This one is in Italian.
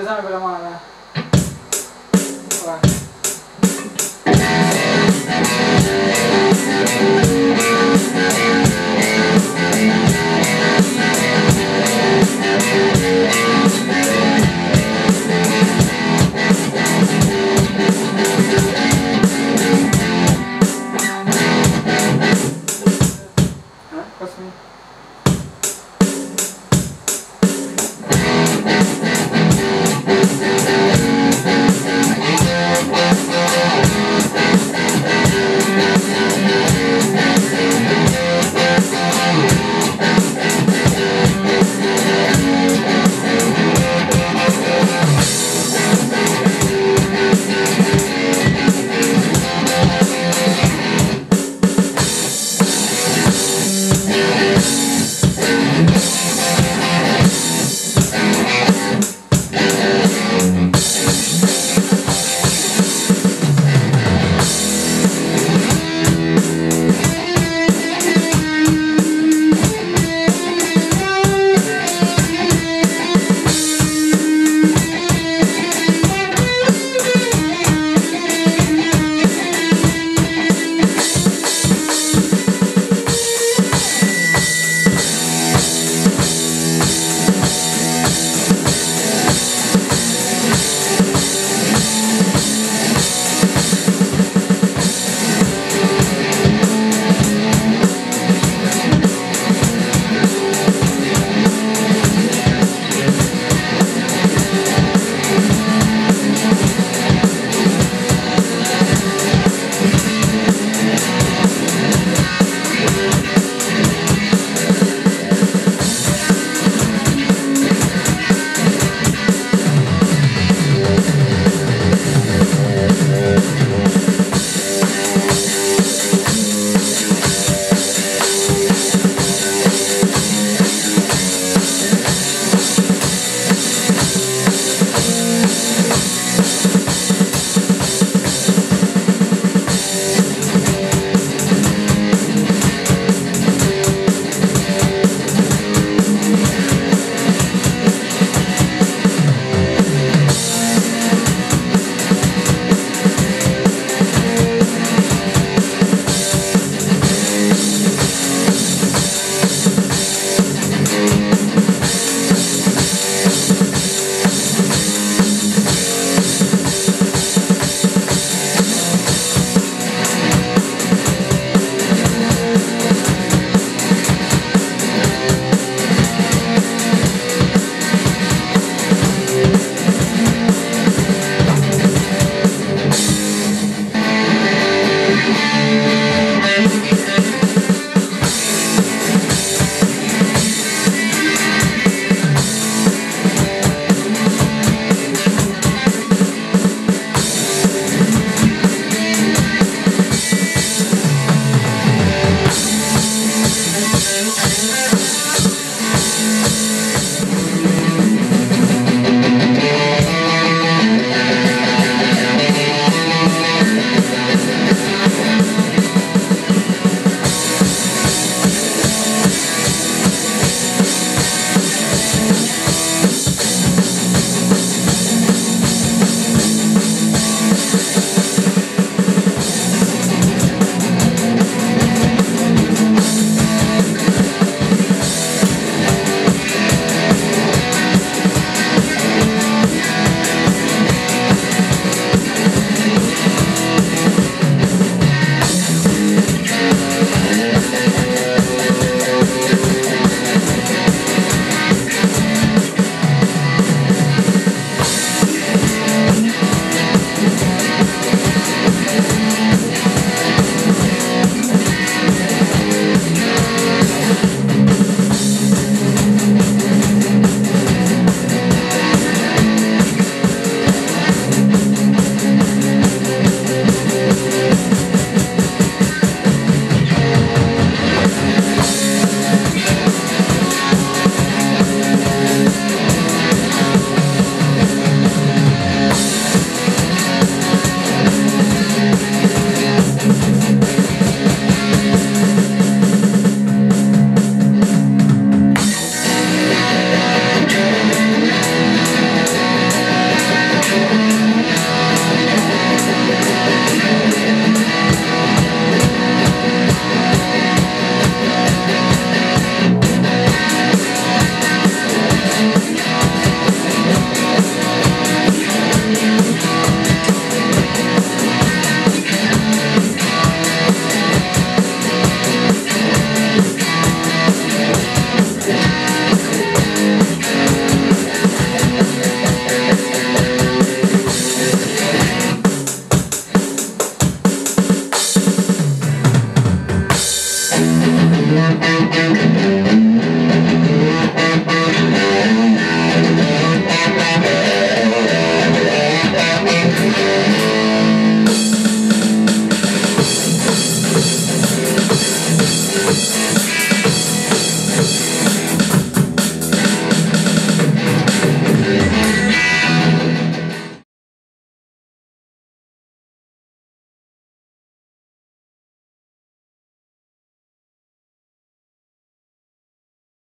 Esame per la mano.